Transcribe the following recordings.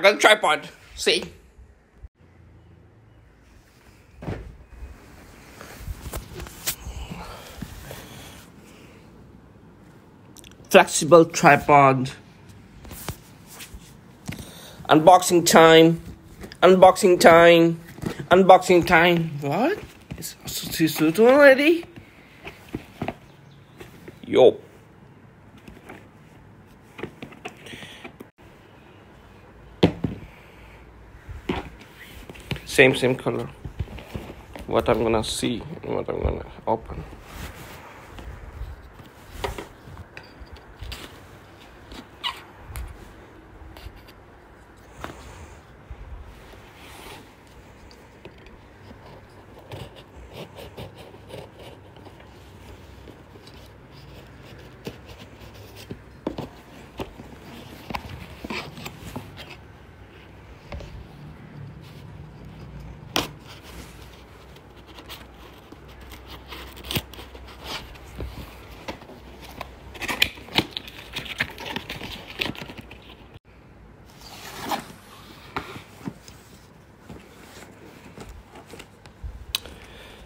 I got a tripod. See? Flexible tripod. Unboxing time. Unboxing time. Unboxing time. What? Too soon already? Yo. Same, same color. What I'm gonna see and what I'm gonna open.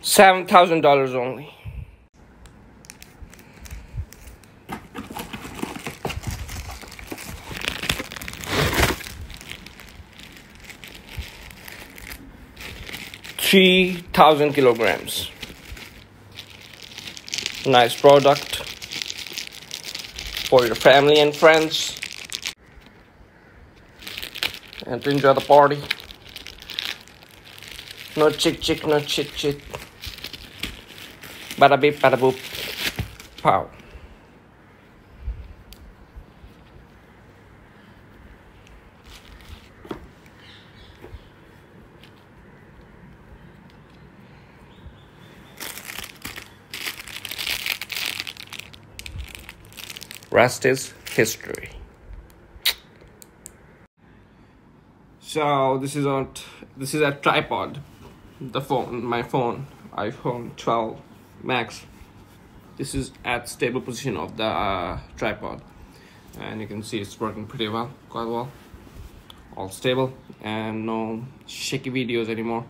Seven thousand dollars only. Three thousand kilograms. Nice product for your family and friends and to enjoy the party. No chick chick, no chit chit. Bada beep, bada boop. Pow. Rest is history. So this is on this is a tripod. The phone, my phone, iPhone 12 Max. This is at stable position of the uh, tripod, and you can see it's working pretty well, quite well. All stable and no shaky videos anymore.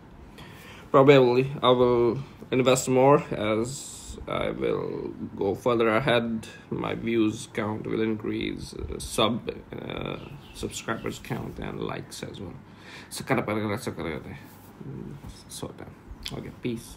Probably I will invest more as I will go further ahead. My views count will increase, uh, sub uh, subscribers count and likes as well. So Okay, peace.